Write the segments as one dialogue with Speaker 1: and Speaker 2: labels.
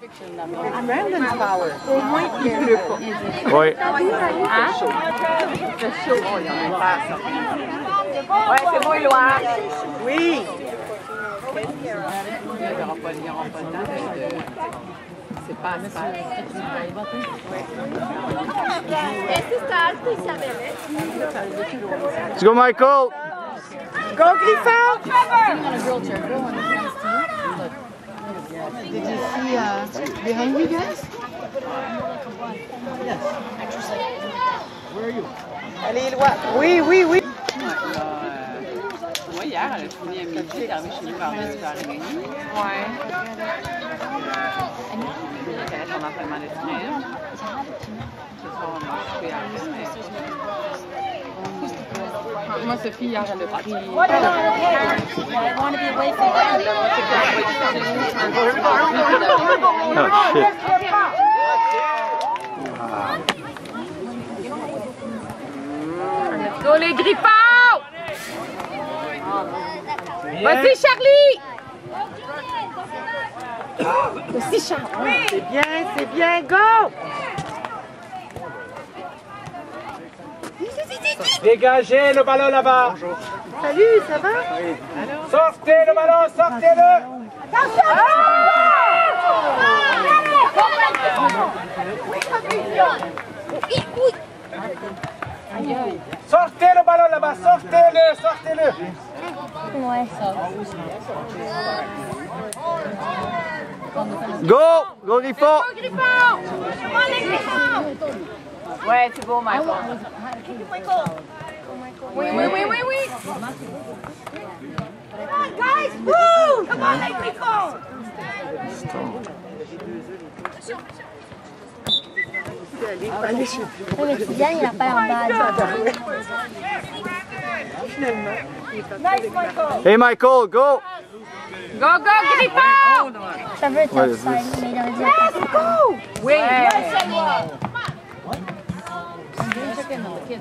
Speaker 1: Brandon's power. Au moins, il pleut pas.
Speaker 2: Oui.
Speaker 1: Hein? C'est chaud. Oh, il y en a pas, ça. Ouais, c'est bon, Éloi. Oui. Il n'y aura pas, il y aura pas de temps. de- C'est pas asphalte.
Speaker 2: Let's go, Michael.
Speaker 1: Go, Griffon!
Speaker 3: Did you see uh, behind you guys?
Speaker 1: Allez, Éloi. Oui, oui, oui.
Speaker 4: Moi, hier, elle a fini à midi, elle est arrivée chez nous vers 10h30.
Speaker 1: Ouais.
Speaker 4: Elle a son entraînement d'escrime. Ce soir, on a occupé à
Speaker 1: Moi, Sophie, hier, elle a pris.
Speaker 2: Oh, shit.
Speaker 1: Go, les grippons! Vas-y, Charlie! Vas-y, Charlie. C'est bien, c'est bien, go!
Speaker 5: Dégagez le ballon là-bas.
Speaker 1: Salut, ça va?
Speaker 5: Sortez le ballon, sortez-le. Sortez le ballon là-bas, sortez-le, sortez-le.
Speaker 2: Go! Go, Griffon!
Speaker 1: Ouais, c'est beau, Michael. Oui, oui, oui, oui, oui.
Speaker 6: mais tu viens, il a pas l'air bad.
Speaker 2: Hey, Michael, go!
Speaker 1: Go, go, grippon!
Speaker 6: Ça veut être
Speaker 2: Ouais,
Speaker 6: outside, mais il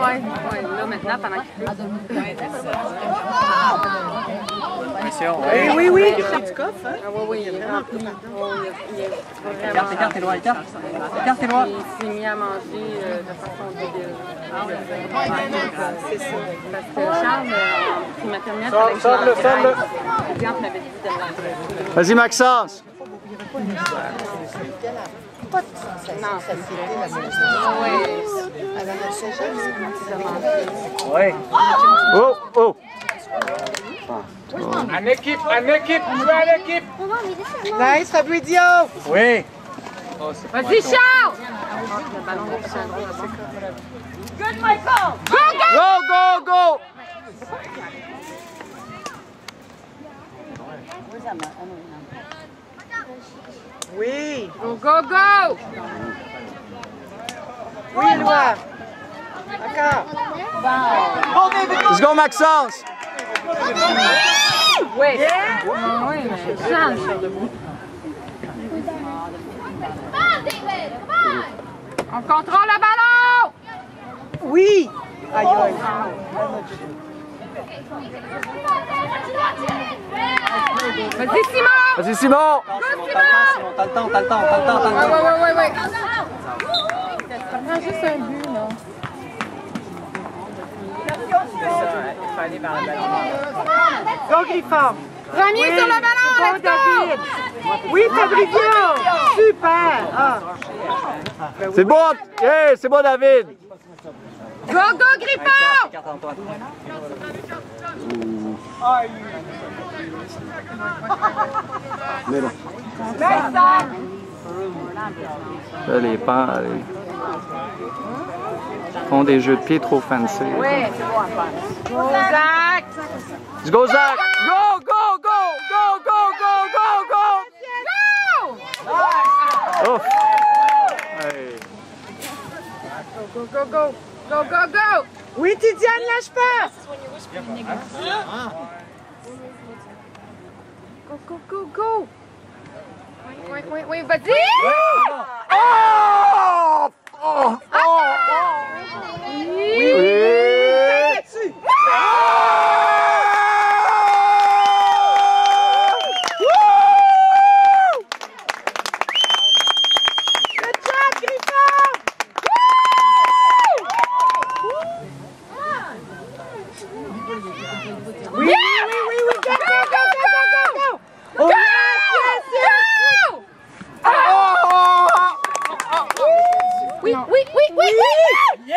Speaker 1: Ouais, là, maintenant, pendant qu'il pleut.
Speaker 5: Oui, oui, oui.
Speaker 1: Oui, oui, il est vraiment.
Speaker 5: Écarte, éloigne.
Speaker 1: Il s'est mis à manger de façon débile.
Speaker 2: Vas-y, Maxence.
Speaker 1: Non, c'est Oui.
Speaker 5: Oui.
Speaker 2: Oh, oh.
Speaker 5: En équipe, en équipe, jouez en équipe.
Speaker 1: Nice, Fabrizio!
Speaker 5: Oui.
Speaker 1: Vas-y, Charles! Good, Michael! Go, go!
Speaker 2: Go, go, go!
Speaker 1: Go, go! Oui, Éloi! Encore!
Speaker 2: Let's go, Maxence.
Speaker 1: Oui! Oui, mais Charles! On contrôle le ballon! Oui! Aïe, aïe! Vas-y, Simon!
Speaker 2: Vas-y, Simon.
Speaker 1: Simon!
Speaker 5: T'as le temps, t'as le temps, t'as le temps, t'as le temps.
Speaker 1: ouais, ouais, ouais, ouais. Ça prend juste un but, là. Go, Griffon! Premier sur le ballon, let's go! Oui, Fabrizio! Super! Ah.
Speaker 2: C'est bon. Hey, c'est bon, David.
Speaker 1: Go, go, Griffon!
Speaker 2: Mais bon. Là, les pans, font des jeux de pied trop fancy.
Speaker 1: Oui, c'est bon. Go, Zach!
Speaker 2: Let's go, Zach. Go, go, go, go, go, go, go, go.
Speaker 1: Go!
Speaker 2: Ouf. Hey.
Speaker 1: Go, go, go! Go, go, go! Oui, Tidiane, lâche pas! Go, go, go, go! Oui, oui, oui, vas-y!
Speaker 2: Oh!
Speaker 1: Oui, non. oui, oui, oui, oui! Yes!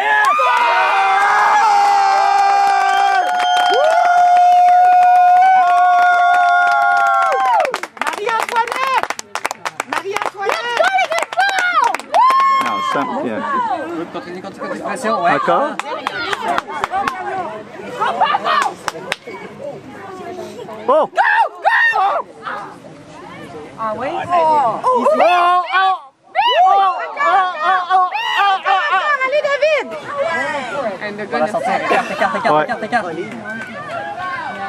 Speaker 7: Marie-Antoinette! Marie-Antoinette! Let's
Speaker 1: go, les!
Speaker 2: Non, ça, bien. Encore?
Speaker 8: Voilà, sortir. Écarte, écarte, écarte,
Speaker 2: Ouais.
Speaker 8: écarte, écarte.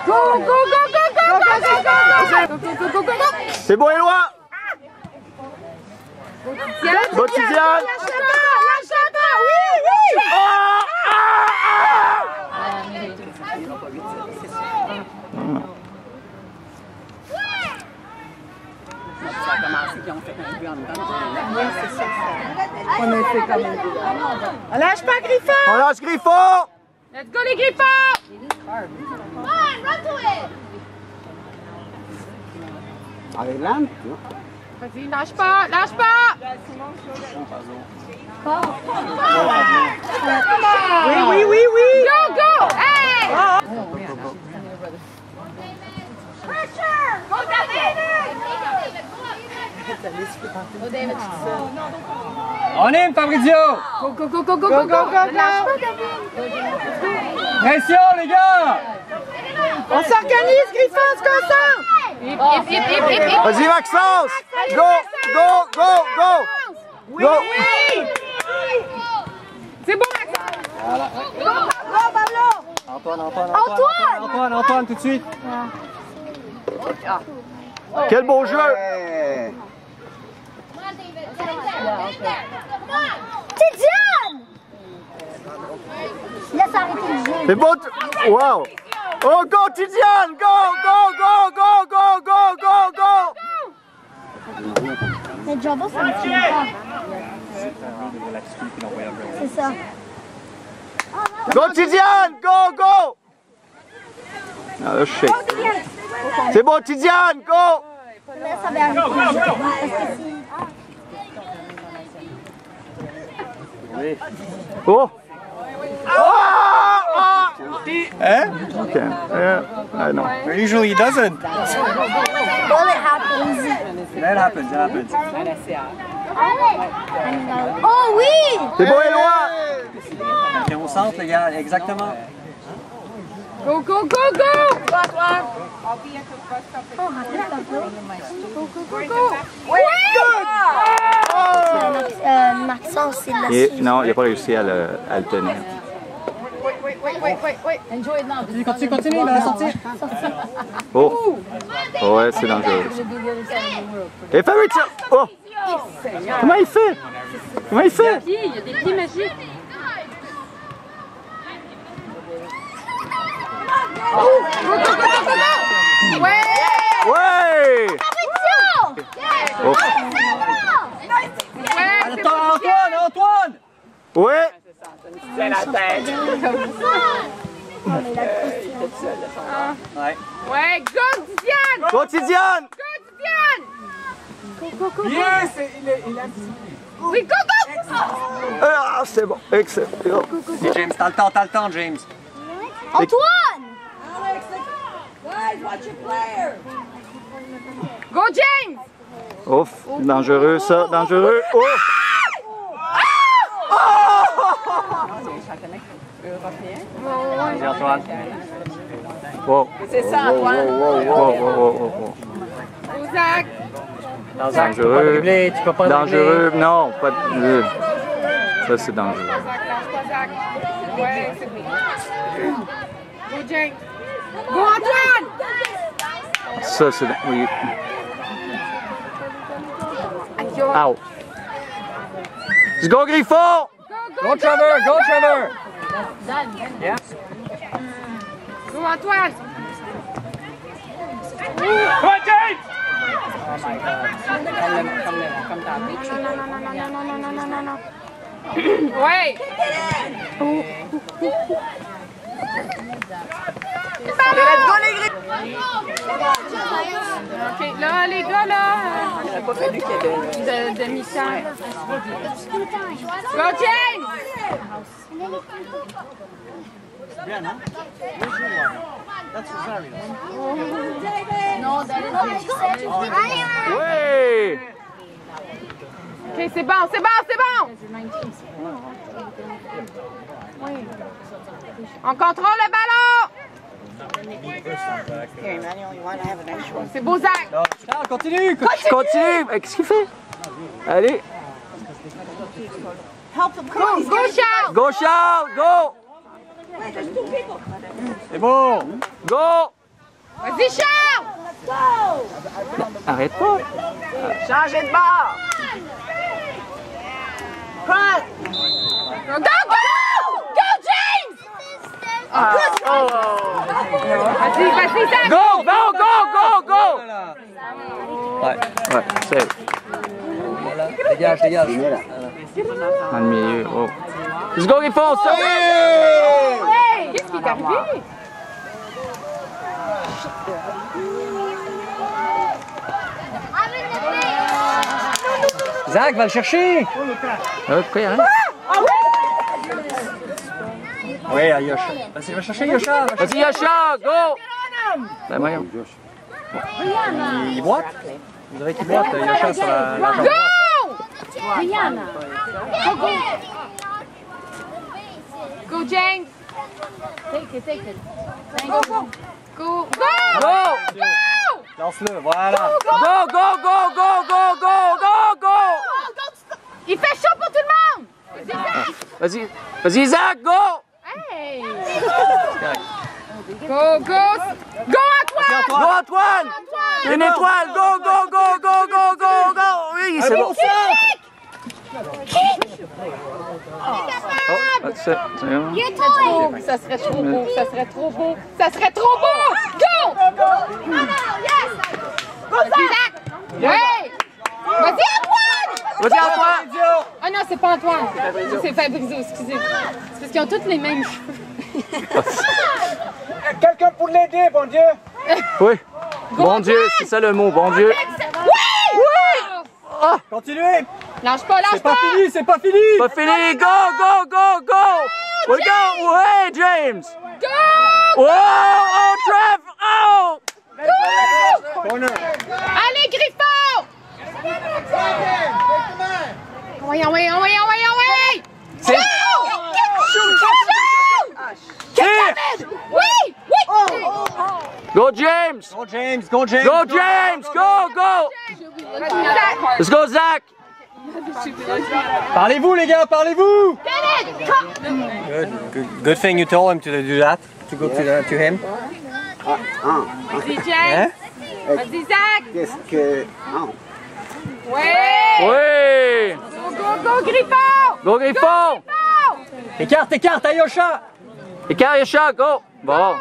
Speaker 1: Go, go, go, go, go, go, go, go, go, go, go, go, go, go!
Speaker 2: C'est bon, Éloi! Go, Tiziane!
Speaker 1: Lâche pas, lâche pas! Oui, oui! lâche pas Griffon
Speaker 2: lâche Griffon
Speaker 1: Let's go les Griffons Come on, run to it. Avec l'âme Vas-y, lâche pas, lâche pas. Oui, oui, oui, oui. Go, go Hey. Pressure.
Speaker 8: Go on aime, Fabrizio!
Speaker 1: Go, go, go, go, go, go, go, go,
Speaker 8: Pression, les gars!
Speaker 1: On s'organise, Griffon, on se concentre!
Speaker 2: Vas-y, Maxence! Go! Go! Go! Go!
Speaker 1: Oui! C'est bon, Maxence!
Speaker 8: Antoine, Antoine, Antoine! Antoine, Antoine, tout de suite!
Speaker 2: Quel beau jeu!
Speaker 7: Yeah, okay. C'est Il a le jeu.
Speaker 2: C'est bon Wow Oh, go Tiziane Go, go, go, go, go, go, go, go
Speaker 7: Mais Jumbo, ça pas. C'est ça.
Speaker 2: Go Tiziane Go, go Ah, le shake. Oh, C'est bon Tiziane Go
Speaker 7: Go, go, go
Speaker 2: Oh! Oh! oh. Eh? Okay. Yeah, I know.
Speaker 8: Usually he doesn't.
Speaker 7: Well, it happens.
Speaker 8: That happens, it happens.
Speaker 7: Oh oui!
Speaker 2: C'est bon, Eloi!
Speaker 8: C'est au centre, les gars, exactement.
Speaker 1: Go, go, go, go!
Speaker 7: Oh, go! Go! Go!
Speaker 1: Go! Go! Go!
Speaker 7: the bus stop. Oh, go, go, go! Wait! Maxence, la
Speaker 2: Et,
Speaker 7: suite.
Speaker 2: non, il n'a pas réussi à le, à le tenir.
Speaker 8: Continue, continue, continue, il va la sortir.
Speaker 2: Oh! Oh, ouais, c'est dangereux. Et Fabrizio! Oh! Comment il fait? Comment il fait?
Speaker 1: Il y a des pieds magiques. Go, go, go,
Speaker 8: Antoine, Antoine
Speaker 2: Ouais
Speaker 4: C'est la tête.
Speaker 8: Ça.
Speaker 1: Ouais. Go Diane!
Speaker 2: Go
Speaker 1: Diane!
Speaker 8: Yes, il, est, il a
Speaker 1: Oui, go, go!
Speaker 2: Ah, c'est bon, excellent.
Speaker 8: James, t'as le temps, t'as le temps, James.
Speaker 7: Antoine! Guys, watch your player!
Speaker 1: Go James!
Speaker 2: Ouf, dangereux ça, dangereux. Ouf! Oh!
Speaker 8: Vas-y, Antoine.
Speaker 2: Wow.
Speaker 4: C'est ça, Antoine.
Speaker 2: Wow, wow, wow, Dangereux.
Speaker 8: tu peux pas
Speaker 2: Dangereux, non, pas de. Ça, c'est dangereux.
Speaker 1: Ouais, c'est. Go! Go, Antoine!
Speaker 2: Ça, c'est. Oui. Ow. Let's go, Griffon!
Speaker 1: Go, go,
Speaker 8: Go, Trevor, go, Trevor! Yeah.
Speaker 1: Go, Antoine! Ouais!
Speaker 3: Let's go les gris!
Speaker 1: OK, là, les gars, là,
Speaker 3: n'aurait pas.
Speaker 1: Go, James!
Speaker 2: Oui!
Speaker 1: OK, c'est bon, c'est bon, c'est bon! On contrôle le ballon! C'est beau, Zach!
Speaker 8: Continue.
Speaker 2: Continue! Qu'est-ce qu'il fait? Allez!
Speaker 3: Help him, come on, he's
Speaker 1: Go, Charles!
Speaker 2: Go Charles! Go!
Speaker 8: C'est bon.
Speaker 2: Go!
Speaker 1: Vas-y, Charles!
Speaker 2: Arrête pas!
Speaker 3: Changez de bord! Prends!
Speaker 1: Go, go! Go, James! Vas-y, vas-y, Zach!
Speaker 2: Go! Go! Go! Go! Go!
Speaker 8: Ouais.
Speaker 2: Ouais, c'est
Speaker 8: Dégage, dégage.
Speaker 2: Dans le milieu. Oh. Let's go, Griffon! ça!
Speaker 1: Qu'est-ce qui est arrivé?
Speaker 8: Zach, va le chercher.
Speaker 2: Ah, pourquoi il arrête?
Speaker 8: Oui, à Yosha. Vas-y, va chercher Yosha. va
Speaker 2: Vas-y, Yasha! Go! Ben voyons.
Speaker 8: Il boite. Vous dirait qu'il boite, Yosha, sur la, la jambe.
Speaker 1: Go, James!
Speaker 7: Take it, take it.
Speaker 1: Go! Go! Go!
Speaker 2: Go!
Speaker 8: Lance-le, voilà.
Speaker 2: Go, go, go, go, go, go, go, go!
Speaker 1: Il fait chaud pour tout le monde!
Speaker 2: Vas-y, vas-y, Zach, go!
Speaker 1: Hey! Go, go! Go, Antoine!
Speaker 2: Go, Antoine! Une étoile! Go, go, go, go, go, go, go! Oui, c'est bon. Oh.
Speaker 1: Oh, ça serait trop beau, ça serait trop beau, ça serait trop beau! Go! Zach! Ouais! Vas-y, Antoine!
Speaker 2: Vas-y, Antoine!
Speaker 1: Ah non, c'est pas Antoine. C'est Fabrizio, excusez. C'est parce qu'ils ont tous les mêmes cheveux.
Speaker 8: Quelqu'un pour l'aider, bon Dieu.
Speaker 2: Oui. Bon Dieu, c'est ça le mot, bon Dieu.
Speaker 1: Oui! Oui!
Speaker 8: Continuez.
Speaker 1: Lâche pas, lâche
Speaker 8: C'est
Speaker 1: pas!
Speaker 8: pas fini, c'est pas fini.
Speaker 2: Pas fini, go, go, go, go! We go! Ouais, James!
Speaker 1: Go!
Speaker 2: Oh, oh, Trev! Oh!
Speaker 8: Corner.
Speaker 1: Allez, Griffon! Oui, oui, oui, oui, oui!
Speaker 2: C'est-
Speaker 1: Go! Shoot!
Speaker 2: Tire!
Speaker 1: Oui! Oui!
Speaker 2: Go, James!
Speaker 8: Go James, go James.
Speaker 2: Go, James! Go, go! Let's go, Zach!
Speaker 8: Parlez-vous les gars, parlez-vous. Good, good, good thing you told him to do that. To go to, the, to him?
Speaker 1: Vas-y,
Speaker 8: Hein?
Speaker 1: James. Vas-y, Zach.
Speaker 9: Qu'est-ce que. Ah,
Speaker 1: Ouais!
Speaker 2: Oui!
Speaker 1: Go, go, go, Griffon!
Speaker 2: Go, Griffon!
Speaker 8: Écarte, écarte, Ayosha.
Speaker 2: Écart, Yasha, go! Bon.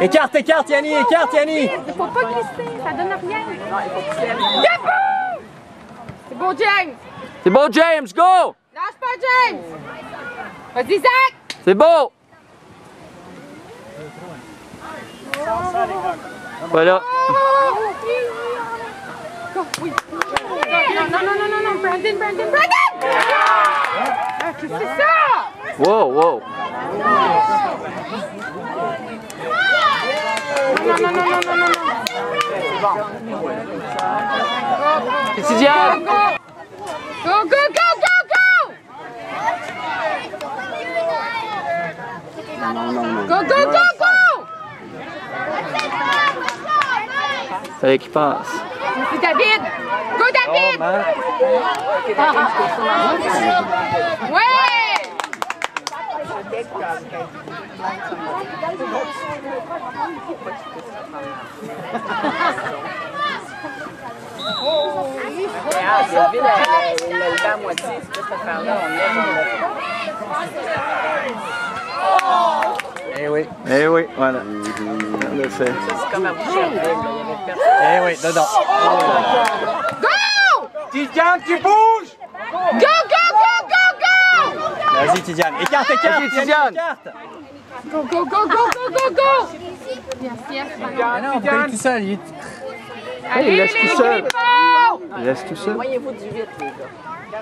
Speaker 8: Écarte, écarte, Yanni, écarte, Yanni.
Speaker 1: Faut pas glisser, ça donne rien. Debout! C'est bon, James.
Speaker 2: C'est bon, James, go!
Speaker 1: Lâche pas, James. Vas-y, Zach.
Speaker 2: C'est beau! Voilà.
Speaker 1: Go, oui. Non, non, non, non, non, Brandon, Brandon, Brandon! Qu'est-ce que c'est ça?
Speaker 2: Wow, wow.
Speaker 1: Non, non, non, non, non, non, non.
Speaker 2: Étudiant!
Speaker 1: Go, go, go, go, go! Go, go, go, go!
Speaker 2: Fallait qu'il passe.
Speaker 1: C'est David! Go,
Speaker 8: Oh,
Speaker 1: David!
Speaker 3: Ah, l'a à moitié, c'est cette affaire-là, on
Speaker 8: Eh oui,
Speaker 2: Eh oui, voilà. On l'a fait.
Speaker 3: c'est comme à il avait personne.
Speaker 8: eh oui, dedans.
Speaker 1: Go!
Speaker 8: Tidiane, tu bouges.
Speaker 1: Go, go, go, go, go!
Speaker 8: Vas-y, Tidiane. Écarte, écarte.
Speaker 2: Vas-y.
Speaker 8: Écarte.
Speaker 1: Go, go, go, go, go, go.
Speaker 8: Mais non, tout seul. Il.
Speaker 1: Allez,
Speaker 2: il tout seul.
Speaker 1: griffons!
Speaker 2: Il laisse tout seul.
Speaker 3: Voyez-vous du 8, les gars.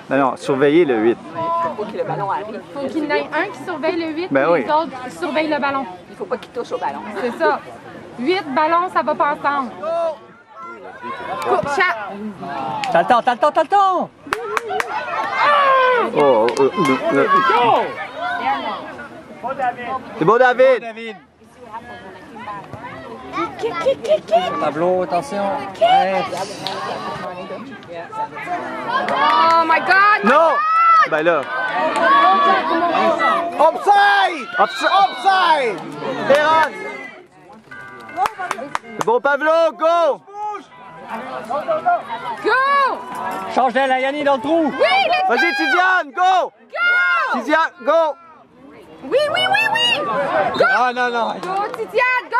Speaker 2: Non, non, surveillez le 8.
Speaker 3: Il faut que le ballon arrive.
Speaker 1: Faut qu'il y en ait un qui surveille le 8
Speaker 2: Ben
Speaker 1: et
Speaker 2: oui.
Speaker 1: les autres qui surveillent le ballon.
Speaker 3: Il faut pas qu'il touche au ballon.
Speaker 1: C'est ça. 8 ballons, ça va pas ensemble. Coupe, chat.
Speaker 8: T'as le temps, t'as le temps, t'as le temps!
Speaker 2: Oh, oh, oh, le- C'est bon, David.
Speaker 8: David. Tableau, attention. Ouais.
Speaker 1: Oh my God!
Speaker 2: Non! Ben là.
Speaker 9: Offside!
Speaker 2: Offside!
Speaker 9: Offside!
Speaker 2: C'est bon, Pavlo, go!
Speaker 1: Go!
Speaker 8: Change d'aile, Yanni, dans le trou.
Speaker 1: Oui, les
Speaker 2: Vas-y, Tidiane, go!
Speaker 1: Go!
Speaker 2: Tidiane, go!
Speaker 1: Oui, oui, oui, oui! Go!
Speaker 8: Ah non, non.
Speaker 1: Go, Titiane, go!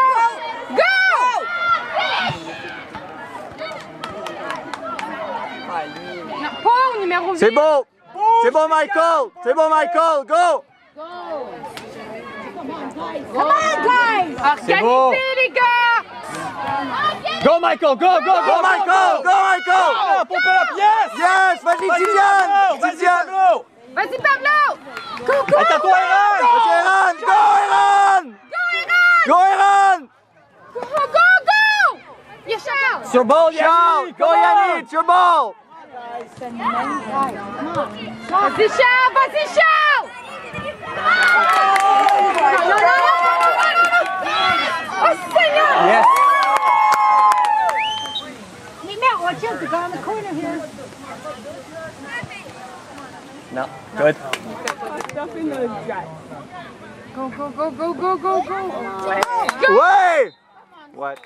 Speaker 1: Go! Non, pas au numéro 8.
Speaker 2: C'est bon! C'est bon, Michael! C'est bon, Michael, go!
Speaker 1: Organisez,
Speaker 8: beau.
Speaker 1: les gars!
Speaker 8: Go, Michael, go, go, go,
Speaker 2: Go, Michael! Go, Michael!
Speaker 8: Ah, pompe up, yes!
Speaker 2: Yes! Vas-y,
Speaker 8: Vas-y,
Speaker 2: Tidiane!
Speaker 8: Pablo, Vas-y,
Speaker 2: Tidiane!
Speaker 8: Pablo!
Speaker 1: Vas-y, Pablo! Go, go!
Speaker 8: Attends-toi, Eran!
Speaker 2: Vas-y, Eran! Go, Eran! Go, Eran!
Speaker 1: Go, go, go! Il y a Charles!
Speaker 8: Sur ball,
Speaker 2: Ciao!
Speaker 8: Yanni!
Speaker 2: Go, Yannick! It's your ball!
Speaker 1: Vas-y, Charles! Vas-y, Charles! Non, non, non, non, non, non, non, non! Oh, Seigneur!
Speaker 8: Yes! No, good.
Speaker 1: Go, go, go, go, go, go, go!
Speaker 2: Ouais! What?